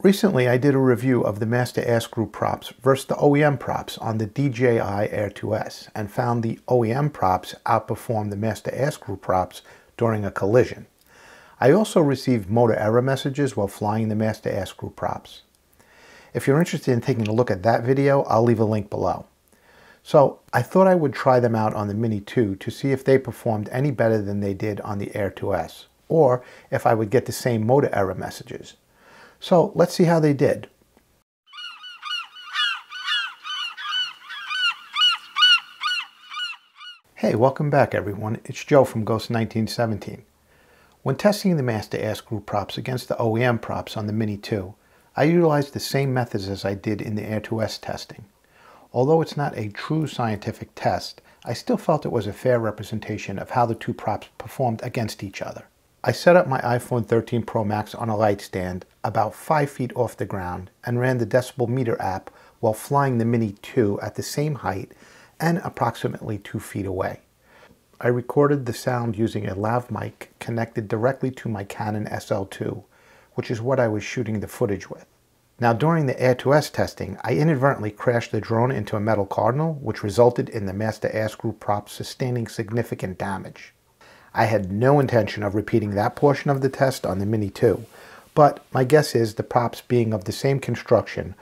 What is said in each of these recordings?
Recently, I did a review of the Master Airscrew props versus the OEM props on the DJI Air 2S and found the OEM props outperformed the Master Airscrew props during a collision. I also received motor error messages while flying the Master Airscrew props. If you're interested in taking a look at that video, I'll leave a link below. So I thought I would try them out on the Mini 2 to see if they performed any better than they did on the Air 2S, or if I would get the same motor error messages. So let's see how they did. Hey, welcome back everyone. It's Joe from Ghost 1917. When testing the Master Airscrew props against the OEM props on the Mini 2, I utilized the same methods as I did in the Air 2S testing. Although it's not a true scientific test, I still felt it was a fair representation of how the two props performed against each other. I set up my iPhone 13 Pro Max on a light stand about 5 feet off the ground and ran the decibel meter app while flying the Mini 2 at the same height and approximately 2 feet away. I recorded the sound using a lav mic connected directly to my Canon SL2, which is what I was shooting the footage with. Now during the Air 2S testing, I inadvertently crashed the drone into a metal cardinal, which resulted in the Master Airscrew prop sustaining significant damage. I had no intention of repeating that portion of the test on the Mini 2, but my guess is the props being of the same construction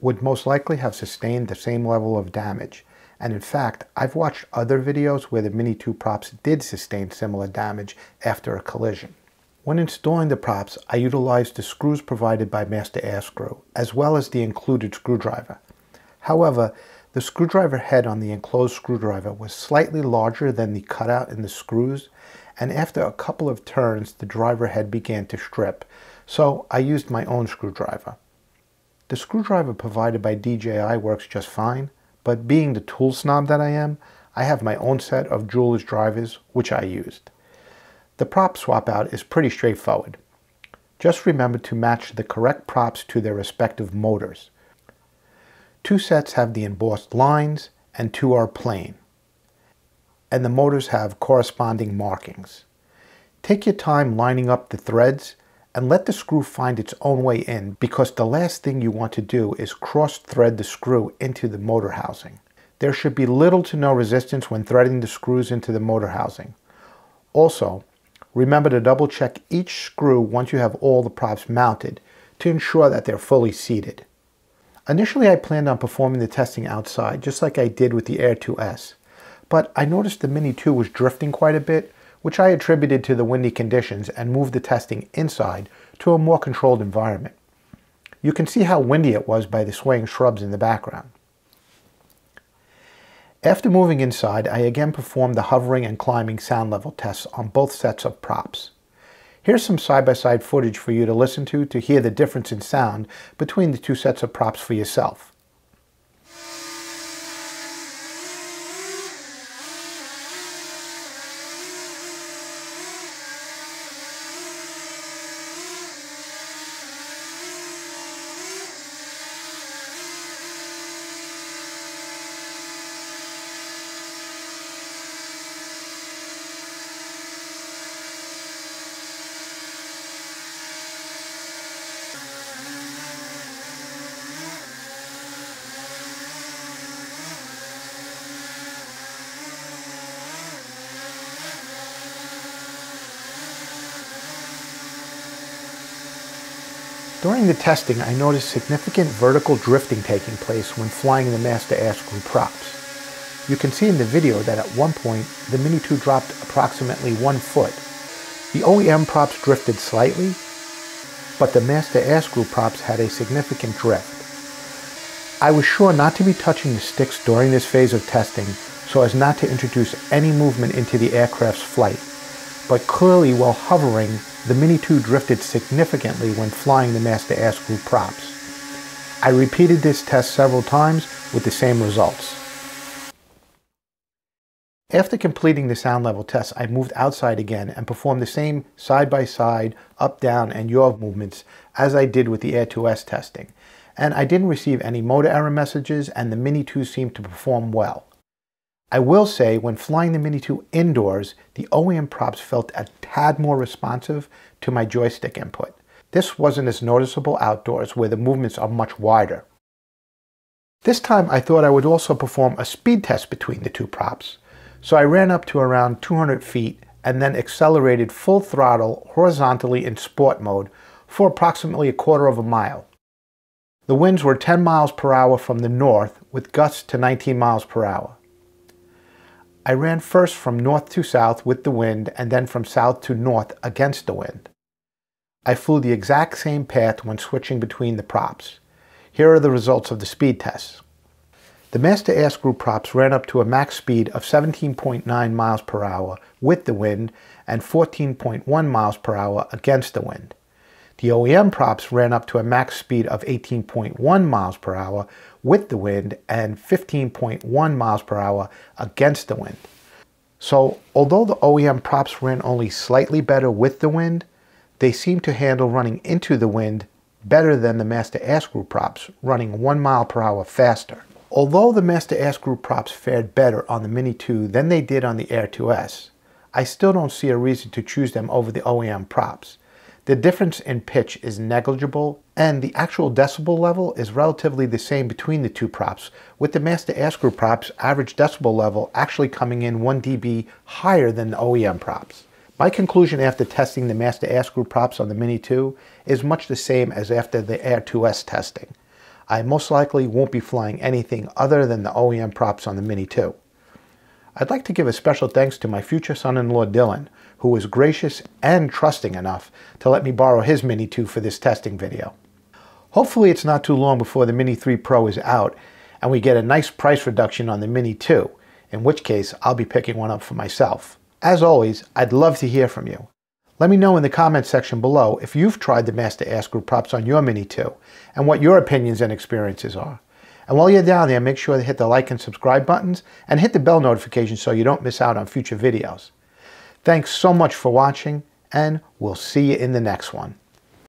would most likely have sustained the same level of damage. And in fact, I've watched other videos where the Mini 2 props did sustain similar damage after a collision. When installing the props, I utilized the screws provided by Master Airscrew, as well as the included screwdriver. However, the screwdriver head on the enclosed screwdriver was slightly larger than the cutout in the screws, and after a couple of turns, the driver head began to strip, so I used my own screwdriver. The screwdriver provided by DJI works just fine, but being the tool snob that I am, I have my own set of jeweler's drivers, which I used. The prop swap out is pretty straightforward. Just remember to match the correct props to their respective motors. Two sets have the embossed lines and two are plain. And the motors have corresponding markings. Take your time lining up the threads and let the screw find its own way in because the last thing you want to do is cross thread the screw into the motor housing. There should be little to no resistance when threading the screws into the motor housing. Also, Remember to double check each screw once you have all the props mounted to ensure that they're fully seated. Initially I planned on performing the testing outside just like I did with the Air 2S, but I noticed the Mini 2 was drifting quite a bit, which I attributed to the windy conditions and moved the testing inside to a more controlled environment. You can see how windy it was by the swaying shrubs in the background. After moving inside, I again performed the hovering and climbing sound level tests on both sets of props. Here's some side-by-side -side footage for you to listen to to hear the difference in sound between the two sets of props for yourself. During the testing, I noticed significant vertical drifting taking place when flying the Master Airscrew props. You can see in the video that at one point, the Mini 2 dropped approximately one foot. The OEM props drifted slightly, but the Master Airscrew props had a significant drift. I was sure not to be touching the sticks during this phase of testing so as not to introduce any movement into the aircraft's flight, but clearly while hovering, the Mini 2 drifted significantly when flying the Master Airscrew props. I repeated this test several times with the same results. After completing the sound level test, I moved outside again and performed the same side-by-side, -side, up, down, and yaw movements as I did with the Air 2S testing. And I didn't receive any motor error messages and the Mini 2 seemed to perform well. I will say when flying the Mini 2 indoors, the OEM props felt a tad more responsive to my joystick input. This wasn't as noticeable outdoors where the movements are much wider. This time I thought I would also perform a speed test between the two props. So I ran up to around 200 feet and then accelerated full throttle horizontally in sport mode for approximately a quarter of a mile. The winds were 10 miles per hour from the north with gusts to 19 miles per hour. I ran first from north to south with the wind and then from south to north against the wind. I flew the exact same path when switching between the props. Here are the results of the speed tests. The Master Airscrew props ran up to a max speed of 17.9 miles per hour with the wind and 14.1 miles per hour against the wind. The OEM props ran up to a max speed of 18.1 miles per hour with the wind and 15.1 miles per hour against the wind. So although the OEM props ran only slightly better with the wind, they seem to handle running into the wind better than the Master Screw props, running 1 mile per hour faster. Although the Master Screw props fared better on the Mini 2 than they did on the Air 2S, I still don't see a reason to choose them over the OEM props. The difference in pitch is negligible, and the actual decibel level is relatively the same between the two props, with the Master Airscrew props average decibel level actually coming in 1 dB higher than the OEM props. My conclusion after testing the Master Airscrew props on the Mini 2 is much the same as after the Air 2S testing. I most likely won't be flying anything other than the OEM props on the Mini 2. I'd like to give a special thanks to my future son-in-law Dylan, who was gracious and trusting enough to let me borrow his Mini 2 for this testing video. Hopefully it's not too long before the Mini 3 Pro is out and we get a nice price reduction on the Mini 2, in which case I'll be picking one up for myself. As always, I'd love to hear from you. Let me know in the comments section below if you've tried the Master Screw props on your Mini 2 and what your opinions and experiences are. And while you're down there, make sure to hit the like and subscribe buttons and hit the bell notification so you don't miss out on future videos. Thanks so much for watching and we'll see you in the next one.